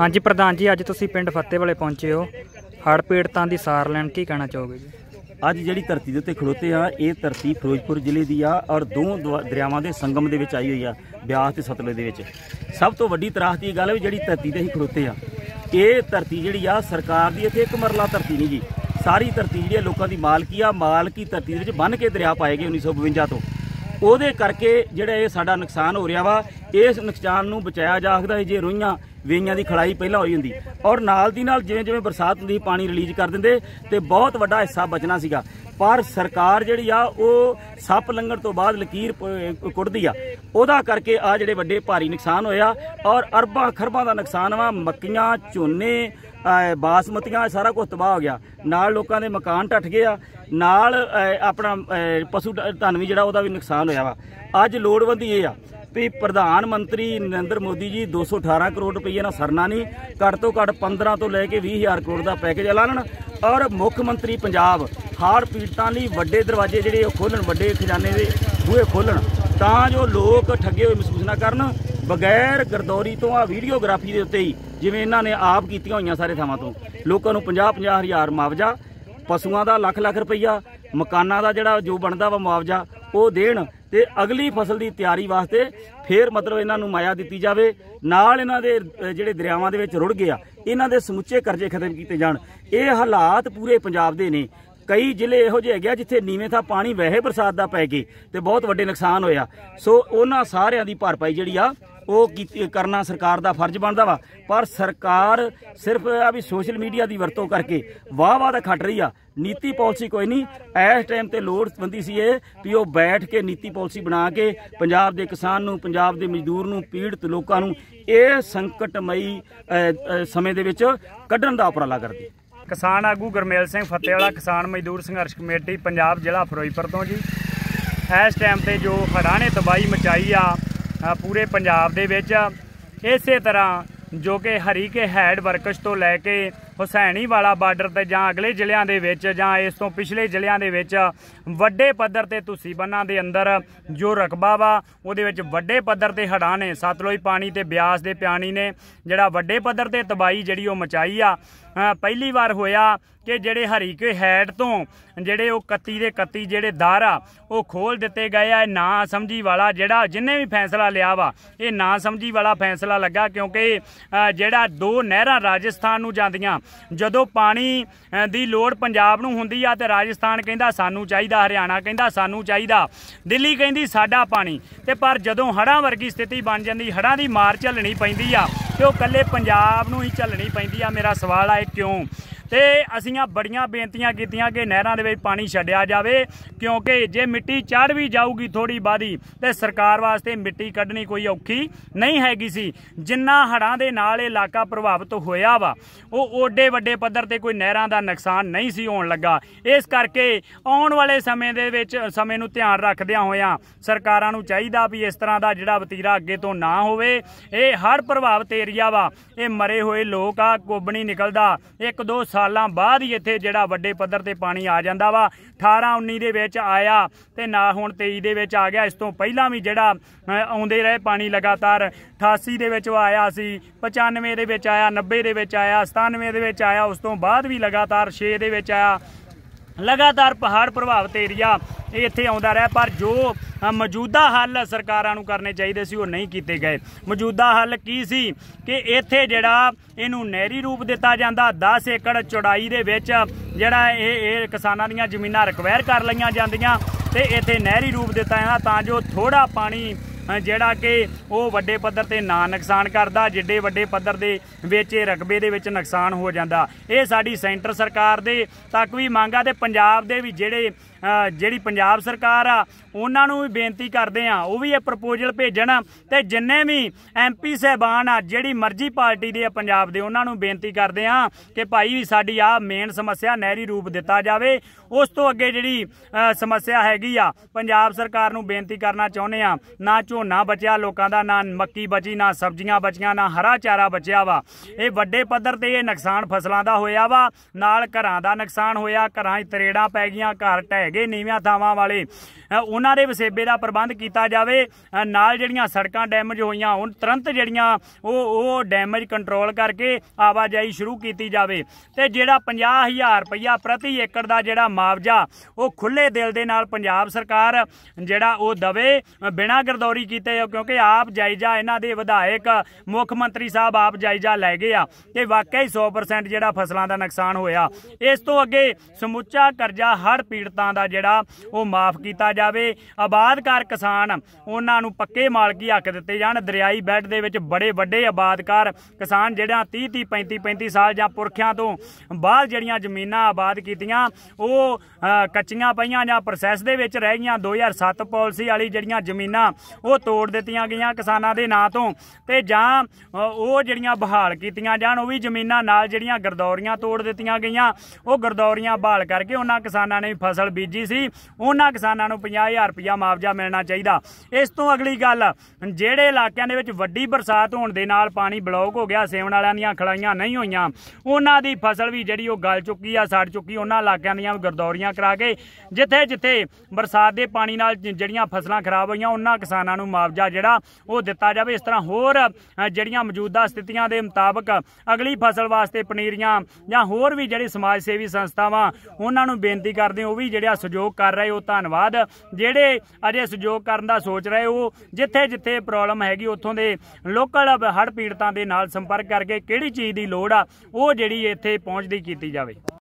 ਹਾਂਜੀ, ਪ੍ਰਧਾਨ ਜੀ, ਅੱਜ ਤੁਸੀਂ ਪਿੰਡ ਫੱਤੇ ਵਾਲੇ ਪਹੁੰਚੇ ਹੋ। ਹੜ੍ਹ ਪੀੜਤਾਂ ਦੀ ਸਾਰ ਲੈਣ ਕੀ ਕਹਿਣਾ ਚਾਹੋਗੇ ਜੀ? ਅੱਜ ਜਿਹੜੀ ਧਰਤੀ ਦੇ ਉੱਤੇ ਖੜੋਤੇ ਆ ਇਹ ਧਰਤੀ ਫਿਰੋਜ਼ਪੁਰ ਜ਼ਿਲ੍ਹੇ ਦੀ ਆ ਔਰ ਦੋ ਦਵਾ- ਦਰਿਆਵਾਂ ਦੇ ਸੰਗਮ ਦੇ ਵਿੱਚ ਆਈ ਹੋਈ ਆ, ਬਿਆਸ ਤੇ ਸਤਲੁਜ ਦੇ ਵਿੱਚ। ਸਭ ਤੋਂ ਵੱਡੀ ਤਰਾਸਦੀ ਦੀ ਗੱਲ ਹੈ ਵੀ ਜਿਹੜੀ ਧਰਤੀ ਤੇ ਅਸੀਂ ਖੜੋਤੇ ਆ ਇਹ ਧਰਤੀ ਜਿਹੜੀ ਆ ਸਰਕਾਰ ਦੀ ਇੱਥੇ ਇੱਕ ਮਰਲਾ ਧਰਤੀ ਨਹੀਂ ਜੀ। ਸਾਰੀ ਧਰਤੀ ਜਿਹੜੀ ਆ ਲੋਕਾਂ ਦੀ ਮਾਲਕੀ ਆ, ਮਾਲਕੀ ਧਰਤੀ ਦੇ ਵਿੱਚ ਬੰਨ ਕੇ ਦਰਿਆ ਪਾਏ ਗਏ 1952 ਤੋਂ। ਉਹਦੇ ਕਰਕੇ ਜਿਹੜਾ ਇਹ ਸਾਡਾ ਨੁਕਸਾਨ ਹੋ ਰਿਹਾ ਵਾ, ਇਸ ਨੁਕਸਾਨ ਨੂੰ ਬਚਾਇਆ ਜਾ ਸਕਦਾ ਹੈ ਜੇ ਰੋਈਆਂ ਵੇਈਆਂ ਦੀ ਖੜਾਈ ਪਹਿਲਾਂ ਹੋਈ ਹੁੰਦੀ। ਔਰ ਨਾਲ ਦੀ ਨਾਲ ਜਿਵੇਂ ਜਿਵੇਂ ਬਰਸਾਤ ਹੁੰਦੀ, ਪਾਣੀ ਰਿਲੀਜ਼ ਕਰ ਦਿੰਦੇ ਤੇ ਬਹੁਤ ਵੱਡਾ ਹਿੱਸਾ ਬਚਣਾ ਸੀਗਾ। ਪਰ ਸਰਕਾਰ ਜਿਹੜੀ ਆ, ਉਹ ਸੱਪ ਲੰਘਣ ਤੋਂ ਬਾਅਦ ਲਕੀਰ ਕੁੱਟਦੀ ਆ। ਉਹਦਾ ਕਰਕੇ ਆ ਜਿਹੜੇ ਵੱਡੇ ਭਾਰੀ ਨੁਕਸਾਨ ਹੋਇਆ ਔਰ ਅਰਬਾਂ ਖਰਬਾਂ ਦਾ ਨੁਕਸਾਨ ਵਾ। ਮੱਕੀਆਂ, ਝੋਨੇ ਬਾਸਮਤੀਆਂ ਸਾਰਾ ਕੁਝ ਤਬਾਹ ਹੋ ਗਿਆ। ਨਾਲ ਲੋਕਾਂ ਦੇ ਮਕਾਨ ਟੱਟ ਗਏ ਆ। ਨਾਲ ਆਪਣਾ ਪਸ਼ੂ ਧਨ ਵੀ ਜਿਹੜਾ ਉਹਦਾ ਵੀ ਨੁਕਸਾਨ ਹੋਇਆ ਵਾ। ਅੱਜ ਲੋੜਵੰਦੀ ਇਹ ਆ। ਵੀ ਪ੍ਰਧਾਨ ਮੰਤਰੀ ਨਰਿੰਦਰ ਮੋਦੀ ਜੀ 218 ਕਰੋੜ ਰੁਪਏ ਨਾਲ ਸਰਨਾ ਨਹੀਂ, ਘੱਟ ਤੋਂ ਘੱਟ 15 ਤੋਂ ਲੈ ਕੇ 20000 ਕਰੋੜ ਦਾ ਪੈਕੇਜ ਐਲਾਨਣ। ਔਰ ਮੁੱਖ ਮੰਤਰੀ ਪੰਜਾਬ, ਹਾੜ ਪੀੜਤਾਂ ਲਈ ਵੱਡੇ ਦਰਵਾਜ਼ੇ ਜਿਹੜੇ ਉਹ ਖੋਲਣ ਵੱਡੇ ਖਜ਼ਾਨੇ ਦੇ ਬੂਹੇ ਖੋਲਣ ਤਾਂ ਜੋ ਲੋਕ ਠੱਗੇ ਹੋਏ ਮਹਿਸੂਸ ਨਾ ਕਰਨ, ਬਗੈਰ ਗਰਦੌਰੀ ਤੋਂ ਆ ਵੀਡੀਓਗ੍ਰਾਫੀ ਦੇ ਉੱਤੇ ਹੀ, ਜਿਵੇਂ ਇਹਨਾਂ ਨੇ ਆਪ ਕੀਤੀਆਂ ਹੋਈਆਂ ਸਾਰੇ ਥਾਵਾਂ ਤੋਂ। ਲੋਕਾਂ ਨੂੰ 50 50 ਹਜ਼ਾਰ ਮੁਆਵਜ਼ਾ, ਪਸ਼ੂਆਂ ਦਾ ਲੱਖ ਲੱਖ ਰੁਪਈਆ, ਮਕਾਨਾਂ ਦਾ ਜਿਹੜਾ ਜੋ ਬਣਦਾ ਵਾ ਮੁਆਵਜ਼ਾ ਉਹ ਦੇਣ ਤੇ ਅਗਲੀ ਫਸਲ ਦੀ ਤਿਆਰੀ ਵਾਸਤੇ ਫੇਰ ਮਤਲਬ ਇਹਨਾਂ ਨੂੰ ਮਾਇਆ ਦਿੱਤੀ ਜਾਵੇ। ਨਾਲ ਇਹਨਾਂ ਦੇ ਜਿਹੜੇ ਦਰਿਆਵਾਂ ਦੇ ਵਿੱਚ ਰੁੜ ਗਏ ਆ, ਇਹਨਾਂ ਦੇ ਸਮੁੱਚੇ ਕਰਜ਼ੇ ਖਤਮ ਕੀਤੇ ਜਾਣ। ਇਹ ਹਾਲਾਤ ਪੂਰੇ ਪੰਜਾਬ ਦੇ ਨੇ। ਕਈ ਜ਼ਿਲ੍ਹੇ ਇਹੋ ਜਿਹੇ ਹੈਗੇ ਆ ਜਿੱਥੇ ਨੀਵੇਂ ਥਾਂ ਪਾਣੀ ਵਹਿ ਬਰਸਾਤ ਦਾ ਪੈ ਗਏ ਤੇ ਬਹੁਤ ਵੱਡੇ ਨੁਕਸਾਨ ਹੋਇਆ। ਸੋ ਉਹਨਾਂ ਸਾਰਿਆਂ ਦੀ ਭਰਪਾਈ ਜਿਹੜੀ ਆ ਉਹ ਕੀਤੀ- ਕਰਨਾ ਸਰਕਾਰ ਦਾ ਫਰਜ਼ ਬਣਦਾ ਵਾ। ਪਰ ਸਰਕਾਰ ਸਿਰਫ ਆ ਵੀ ਸੋਸ਼ਲ ਮੀਡੀਆ ਦੀ ਵਰਤੋਂ ਕਰਕੇ ਵਾਹ ਵਾਹ ਦਾ ਖੱਟ ਰਹੀ ਆ। ਨੀਤੀ ਪਾਲਿਸੀ ਕੋਈ ਨਹੀਂ। ਇਸ ਟਾਈਮ ਤੇ ਲੋੜਵੰਦੀ ਸੀ ਇਹ ਵੀ ਉਹ ਬੈਠ ਕੇ ਨੀਤੀ ਪਾਲਿਸੀ ਬਣਾ ਕੇ ਪੰਜਾਬ ਦੇ ਕਿਸਾਨ ਨੂੰ, ਪੰਜਾਬ ਦੇ ਮਜ਼ਦੂਰ ਨੂੰ, ਪੀੜਤ ਲੋਕਾਂ ਨੂੰ ਇਹ ਸੰਕਟਮਈ ਸਮੇਂ ਦੇ ਵਿੱਚ ਕੱਢਣ ਦਾ ਉਪਰਾਲਾ ਕਰਦੀ ਕਿਸਾਨ ਆਗੂ ਗੁਰਮੇਲ ਸਿੰਘ ਫਤਿਹਵਾਲਾ, ਕਿਸਾਨ ਮਜ਼ਦੂਰ ਸੰਘਰਸ਼ ਕਮੇਟੀ, ਪੰਜਾਬ ਜ਼ਿਲ੍ਹਾ ਫਿਰੋਜ਼ਪੁਰ ਤੋਂ ਜੀ। ਇਸ ਟਾਈਮ ਤੇ ਜੋ ਹੜ੍ਹਾਂ ਨੇ ਤਬਾਹੀ ਮਚਾਈ ਆ ਪੂਰੇ ਪੰਜਾਬ ਦੇ ਵਿੱਚ ਇਸੇ ਤਰ੍ਹਾਂ ਜੋ ਕਿ ਹਰੀਕੇ ਹੈਡ ਵਰਕਸ਼ ਤੋਂ ਲੈ ਕੇ ਹੁਸੈਣੀ ਵਾਲਾ ਬਾਰਡਰ ਤੇ ਜਾਂ ਅਗਲੇ ਜ਼ਿਲ੍ਹਿਆਂ ਦੇ ਵਿੱਚ ਜਾਂ ਇਸ ਤੋਂ ਪਿਛਲੇ ਜ਼ਿਲ੍ਹਿਆਂ ਦੇ ਵਿੱਚ ਵੱਡੇ ਪੱਧਰ ਤੇ ਤੁਸੀਂ ਬੰਨਾਂ ਦੇ ਅੰਦਰ ਜੋ ਰਕਬਾ ਵਾ, ਉਹਦੇ ਵਿੱਚ ਵੱਡੇ ਪੱਧਰ ਤੇ ਹੜ੍ਹਾਂ ਨੇ, ਸਤਲੁਜ ਪਾਣੀ ਤੇ ਬਿਆਸ ਦੇ ਪਾਣੀ ਨੇ, ਜਿਹੜਾ ਵੱਡੇ ਪੱਧਰ ਤੇ ਤਬਾਹੀ ਜਿਹੜੀ ਉਹ ਮਚਾਈ ਆ ਪਹਿਲੀ ਵਾਰ ਹੋਇਆ ਕਿ ਜਿਹੜੇ ਹਰੀਕੇ ਹੈਡ ਤੋਂ ਜਿਹੜੇ ਉਹ 31 ਦੇ 31 ਜਿਹੜੇ ਦਾਰ ਆ, ਉਹ ਖੋਲ ਦਿੱਤੇ ਗਏ ਆ ਨਾ ਸਮਝੀ ਵਾਲਾ ਜਿਹੜਾ ਜਿੰਨੇ ਵੀ ਫੈਸਲਾ ਲਿਆ ਵਾ, ਇਹ ਨਾ ਸਮਝੀ ਵਾਲਾ ਫੈਸਲਾ ਲੱਗਾ ਕਿਉਂਕਿ ਜਿਹੜਾ ਦੋ ਨਹਿਰਾਂ ਰਾਜਸਥਾਨ ਨੂੰ ਜਾਂਦੀਆਂ ਜਦੋਂ ਪਾਣੀ ਦੀ ਲੋੜ ਪੰਜਾਬ ਨੂੰ ਹੁੰਦੀ ਆ ਤੇ ਰਾਜਸਥਾਨ ਕਹਿੰਦਾ ਸਾਨੂੰ ਚਾਹੀਦਾ, ਹਰਿਆਣਾ ਕਹਿੰਦਾ ਸਾਨੂੰ ਚਾਹੀਦਾ, ਦਿੱਲੀ ਕਹਿੰਦੀ ਸਾਡਾ ਪਾਣੀ। ਤੇ ਪਰ ਜਦੋਂ ਹੜ੍ਹਾਂ ਵਰਗੀ ਸਥਿਤੀ ਬਣ ਜਾਂਦੀ, ਹੜ੍ਹਾਂ ਦੀ ਮਾਰ ਝੱਲਣੀ ਪੈਂਦੀ ਆ ਤੇ ਉਹ ਕੱਲੇ ਪੰਜਾਬ ਨੂੰ ਹੀ ਝੱਲਣੀ ਪੈਂਦੀ ਆ, ਮੇਰਾ ਸਵਾਲ ਆ ਇਹ ਕਿਉਂ? ਤੇ ਅਸੀਂ ਆ ਬੜੀਆਂ ਬੇਨਤੀਆਂ ਕੀਤੀਆਂ ਕਿ ਨਹਿਰਾਂ ਦੇ ਵਿੱਚ ਪਾਣੀ ਛੱਡਿਆ ਜਾਵੇ, ਕਿਉਂਕਿ ਜੇ ਮਿੱਟੀ ਚੜ ਵੀ ਜਾਊਗੀ ਥੋੜੀ ਬਾਦੀ ਤੇ ਸਰਕਾਰ ਵਾਸਤੇ ਮਿੱਟੀ ਕੱਢਣੀ ਕੋਈ ਔਖੀ ਨਹੀਂ ਹੈਗੀ ਸੀ। ਜਿੰਨਾ ਹੜਾਂ ਦੇ ਨਾਲ ਇਹ ਇਲਾਕਾ ਪ੍ਰਭਾਵਿਤ ਹੋਇਆ ਵਾ, ਉਹ ਓਡੇ ਵੱਡੇ ਪੱਧਰ ਤੇ ਕੋਈ ਨਹਿਰਾਂ ਦਾ ਨੁਕਸਾਨ ਨਹੀਂ ਸੀ ਹੋਣ ਲੱਗਾ। ਇਸ ਕਰਕੇ ਆਉਣ ਵਾਲੇ ਸਮੇਂ ਦੇ ਵਿੱਚ, ਸਮੇਂ ਨੂੰ ਧਿਆਨ ਰੱਖਦਿਆਂ ਹੋਇਆਂ ਸਰਕਾਰਾਂ ਨੂੰ ਚਾਹੀਦਾ ਵੀ ਇਸ ਤਰ੍ਹਾਂ ਦਾ ਜਿਹੜਾ ਵਤੀਰਾ ਅੱਗੇ ਤੋਂ ਨਾ ਹੋਵੇ। ਇਹ ਹੜ੍ਹ ਪ੍ਰਭਾਵਿਤ ਏਰੀਆ ਵਾ, ਇਹ ਮਰੇ ਹੋਏ ਲੋਕ ਆ ਕੁੱਬ ਨਹੀਂ ਨਿਕਲਦਾ, ਇੱਕ ਦੋ ਸਾਲਾਂ ਬਾਅਦ ਹੀ ਇੱਥੇ ਜਿਹੜਾ ਵੱਡੇ ਪੱਧਰ ਤੇ ਪਾਣੀ ਆ ਜਾਂਦਾ ਵਾ। 18 19 ਦੇ ਵਿੱਚ ਆਇਆ ਤੇ ਨਾ ਹੁਣ 23 ਦੇ ਵਿੱਚ ਆ ਗਿਆ। ਇਸ ਤੋਂ ਪਹਿਲਾਂ ਵੀ ਜਿਹੜਾ ਆਉਂਦੇ ਰਹੇ ਪਾਣੀ ਲਗਾਤਾਰ। 88 ਦੇ ਵਿੱਚ ਉਹ ਆਇਆ ਸੀ 95 ਦੇ ਵਿੱਚ ਆਇਆ 90 ਦੇ ਵਿੱਚ ਆਇਆ 97 ਦੇ ਵਿੱਚ ਆਇਆ। ਉਸ ਤੋਂ ਬਾਅਦ ਵੀ ਲਗਾਤਾਰ 6 ਦੇ ਵਿੱਚ ਆਇਆ। ਲਗਾਤਾਰ ਪਹਾੜ ਪ੍ਰਭਾਵਿਤ ਏਰੀਆ ਇਹ ਇੱਥੇ ਆਉਂਦਾ ਰਿਹਾ, ਪਰ ਜੋ ਮੌਜੂਦਾ ਹੱਲ ਸਰਕਾਰਾਂ ਨੂੰ ਕਰਨੇ ਚਾਹੀਦੇ ਸੀ, ਉਹ ਨਹੀਂ ਕੀਤੇ ਗਏ। ਮੌਜੂਦਾ ਹੱਲ ਕੀ ਸੀ? ਕਿ ਇੱਥੇ ਜਿਹੜਾ ਇਹਨੂੰ ਨਹਿਰੀ ਰੂਪ ਦਿੱਤਾ ਜਾਂਦਾ 10 ਏਕੜ ਚੌੜਾਈ ਦੇ ਵਿੱਚ ਜਿਹੜਾ ਇਹ ਇਹ ਕਿਸਾਨਾਂ ਦੀਆਂ ਜ਼ਮੀਨਾਂ ਰਿਕਵਾਇਰ ਕਰ ਲਈਆਂ ਜਾਂਦੀਆਂ ਤੇ ਇੱਥੇ ਨਹਿਰੀ ਰੂਪ ਦਿੱਤਾ ਜਾਂਦਾ ਤਾਂ ਜੋ ਥੋੜਾ ਪਾਣੀ ਜਿਹੜਾ ਕਿ ਉਹ ਵੱਡੇ ਪੱਧਰ ਤੇ ਨਾ ਨੁਕਸਾਨ ਕਰਦਾ, ਜਿੱਡੇ ਵੱਡੇ ਪੱਧਰ ਦੇ ਵਿੱਚ ਇਹ ਰਕਬੇ ਦੇ ਵਿੱਚ ਨੁਕਸਾਨ ਹੋ ਜਾਂਦਾ। ਇਹ ਸਾਡੀ ਸੈਂਟਰ ਸਰਕਾਰ ਦੇ ਤੱਕ ਵੀ ਮੰਗ ਆ ਤੇ ਪੰਜਾਬ ਦੇ ਵੀ ਜਿਹੜੇ ਜਿਹੜੀ ਪੰਜਾਬ ਸਰਕਾਰ ਆ, ਉਹਨਾਂ ਨੂੰ ਵੀ ਬੇਨਤੀ ਕਰਦੇ ਆ, ਉਹ ਵੀ ਇਹ ਪ੍ਰਪੋਜ਼ਲ ਭੇਜਣ ਤੇ ਜਿੰਨੇ ਵੀ ਐਮਪੀ ਸਹਿਬਾਨ ਆ, ਜਿਹੜੀ ਮਰਜ਼ੀ ਪਾਰਟੀ ਦੇ ਆ ਪੰਜਾਬ ਦੇ, ਉਹਨਾਂ ਨੂੰ ਬੇਨਤੀ ਕਰਦੇ ਆ ਕਿ ਭਾਈ ਸਾਡੀ ਆ ਮੇਨ ਸਮੱਸਿਆ ਨਹਿਰੀ ਰੂਪ ਦਿੱਤਾ ਜਾਵੇ। ਉਸ ਤੋਂ ਅੱਗੇ ਜਿਹੜੀ ਸਮੱਸਿਆ ਹੈਗੀ ਆ, ਪੰਜਾਬ ਸਰਕਾਰ ਨੂੰ ਬੇਨਤੀ ਕਰਨਾ ਚਾਹੁੰਦੇ ਆ, ਨਾ ਝੋਨੇ ਝੋਨਾ ਬਚਿਆ, ਲੋਕਾਂ ਦਾ ਨਾ ਮੱਕੀ ਬਚੀ, ਨਾ ਸਬਜ਼ੀਆਂ ਬਚੀਆਂ, ਨਾ ਹਰਾ ਚਾਰਾ ਬਚਿਆ ਵਾ। ਇਹ ਵੱਡੇ ਪੱਧਰ ਤੇ ਇਹ ਨੁਕਸਾਨ ਫਸਲਾਂ ਦਾ ਹੋਇਆ ਵਾ। ਨਾਲ ਘਰਾਂ ਦਾ ਨੁਕਸਾਨ ਹੋਇਆ, ਘਰਾਂ 'ਚ ਤਰੇੜਾਂ ਪੈ ਗਈਆਂ, ਘਰ ਢਹਿ ਗਏ ਨੀਵੀਆਂ ਥਾਵਾਂ ਵਾਲੇ। ਉਹਨਾਂ ਦੇ ਵਸੇਬੇ ਦਾ ਪ੍ਰਬੰਧ ਕੀਤਾ ਜਾਵੇ। ਨਾਲ ਜਿਹੜੀਆਂ ਸੜਕਾਂ ਡੈਮੇਜ ਹੋਈਆਂ, ਹੁਣ ਤੁਰੰਤ ਜਿਹੜੀਆਂ ਉਹ ਉਹ ਡੈਮੇਜ ਕੰਟਰੋਲ ਕਰਕੇ ਆਵਾਜਾਈ ਸ਼ੁਰੂ ਕੀਤੀ ਜਾਵੇ। ਤੇ ਜਿਹੜਾ 50000 ਰੁਪਇਆ ਪ੍ਰਤੀ ਏਕੜ ਦਾ ਜਿਹੜਾ ਮੁਆਵਜ਼ਾ, ਉਹ ਖੁੱਲੇ ਦਿਲ ਦੇ ਨਾਲ ਪੰਜਾਬ ਸਰਕਾਰ ਜਿਹੜਾ ਉਹ ਦਵੇ ਬਿਨਾਂ ਗਰਦੌਰੀ ਕੀਤੇ ਕਿਉਂਕਿ ਆਪ ਜਾਇਜ਼ਾ ਇਹਨਾਂ ਦੇ ਵਿਧਾਇਕ ਮੁੱਖ ਮੰਤਰੀ ਸਾਹਿਬ ਆਪ ਜਾਇਜ਼ਾ ਲੈ ਗਏ ਆ ਕਿ ਵਾਕਈ 100% ਜਿਹੜਾ ਫਸਲਾਂ ਦਾ ਨੁਕਸਾਨ ਹੋਇਆ। ਇਸ ਤੋਂ ਅੱਗੇ ਸਮੁੱਚਾ ਕਰਜ਼ਾ ਹੜ ਪੀੜਤਾਂ ਦਾ ਜਿਹੜਾ ਉਹ ਮਾਫ ਕੀਤਾ ਜਾਵੇ। ਆਬਾਦਕਾਰ ਕਿਸਾਨ ਉਹਨਾਂ ਨੂੰ ਪੱਕੇ ਮਾਲਕੀ ਹੱਕ ਦਿੱਤੇ ਜਾਣ। ਦਰਿਆਈ ਬੈੱਡ ਦੇ ਵਿੱਚ ਬੜੇ ਵੱਡੇ ਆਬਾਦਕਾਰ ਕਿਸਾਨ ਜਿਹੜਾ 30 30 35 35 ਸਾਲ ਜਾਂ ਪੁਰਖਿਆਂ ਤੋਂ ਬਾਅਦ ਜਿਹੜੀਆਂ ਜ਼ਮੀਨਾਂ ਆਬਾਦ ਕੀਤੀਆਂ, ਉਹ ਕੱਚੀਆਂ ਪਈਆਂ ਜਾਂ ਪ੍ਰੋਸੈਸ ਦੇ ਵਿੱਚ ਰਹਿ ਗਈਆਂ। 2007 ਪਾਲਿਸੀ ਵਾਲੀ ਜਿਹੜੀਆਂ ਜ਼ਮੀਨਾਂ ਉਹ ਤੋੜ ਦਿੱਤੀਆਂ ਗਈਆਂ ਕਿਸਾਨਾਂ ਦੇ ਨਾਂ ਤੋਂ ਤੇ ਜਾਂ ਉਹ ਜਿਹੜੀਆਂ ਬਹਾਲ ਕੀਤੀਆਂ ਜਾਣ, ਉਹ ਵੀ ਜ਼ਮੀਨਾਂ ਨਾਲ ਜਿਹੜੀਆਂ ਗਰਦੌਰੀਆਂ ਤੋੜ ਦਿੱਤੀਆਂ ਗਈਆਂ। ਉਹ ਗਰਦੌਰੀਆਂ ਬਹਾਲ ਕਰਕੇ ਉਹਨਾਂ ਕਿਸਾਨਾਂ ਨੇ ਫਸਲ ਬੀਜੀ ਸੀ। ਉਹਨਾਂ ਕਿਸਾਨਾਂ ਨੂੰ 50000 ਰੁਪਇਆ ਮੁਆਵਜ਼ਾ ਮਿਲਣਾ ਚਾਹੀਦਾ। ਇਸ ਤੋਂ ਅਗਲੀ ਗੱਲ, ਜਿਹੜੇ ਇਲਾਕਿਆਂ ਦੇ ਵਿੱਚ ਵੱਡੀ ਬਰਸਾਤ ਹੋਣ ਦੇ ਨਾਲ ਪਾਣੀ ਬਲੌਕ ਹੋ ਗਿਆ, ਸੇਵਣ ਵਾਲਿਆਂ ਦੀਆਂ ਖੜਾਈਆਂ ਨਹੀਂ ਹੋਈਆਂ। ਉਹਨਾਂ ਦੀ ਫਸਲ ਵੀ ਜਿਹੜੀ ਉਹ ਗਲ ਚੁੱਕੀ ਆ, ਸੜ ਚੁੱਕੀ, ਉਹਨਾਂ ਇਲਾਕਿਆਂ ਦੀਆਂ ਗਰਦੌਰੀਆਂ ਕਰਾ ਕੇ ਜਿੱਥੇ ਜਿੱਥੇ ਬਰਸਾਤ ਦੇ ਪਾਣੀ ਨਾਲ ਜ- ਜਿਹੜੀਆਂ ਫਸਲਾਂ ਖਰਾਬ ਹੋਈਆਂ, ਉਹਨਾਂ ਕਿਸਾਨਾਂ ਨੂੰ ਮੁਆਵਜ਼ਾ ਜਿਹੜਾ ਉਹ ਦਿੱਤਾ ਜਾਵੇ। ਇਸ ਤਰ੍ਹਾਂ ਹੋਰ ਜਿਹੜੀਆਂ ਮੌਜੂਦਾ ਸਥਿਤੀਆਂ ਦੇ ਮੁਤਾਬਕ ਅਗਲੀ ਫਸਲ ਵਾਸਤੇ ਪਨੀਰੀਆਂ ਜਾਂ ਹੋਰ ਵੀ ਜਿਹੜੇ ਸਮਾਜ ਸੇਵੀ ਸੰਸਥਾਵਾਂ, ਉਹਨਾਂ ਨੂੰ ਬੇਨਤੀ ਕਰਦੇ ਉਹ ਵੀ ਜਿਹੜਾ ਸਹਿਯੋਗ ਕਰ ਰਹੇ, ਉਹ ਧੰਨਵਾਦ। ਜਿਹੜੇ ਅਜੇ ਸਹਿਯੋਗ ਕਰਨ ਦਾ ਸੋਚ ਰਹੇ, ਉਹ ਜਿੱਥੇ ਜਿੱਥੇ ਪ੍ਰੋਬਲਮ ਹੈਗੀ, ਉੱਥੋਂ ਦੇ ਲੋਕਲ ਹੜ੍ਹ ਪੀੜਤਾਂ ਦੇ ਨਾਲ ਸੰਪਰਕ ਕਰਕੇ ਕਿਹੜੀ ਚੀਜ਼ ਦੀ ਲੋੜ ਆ, ਉਹ ਜਿਹੜੀ ਇੱਥੇ ਪਹੁੰਚਦੀ ਕੀਤੀ ਜਾਵੇ।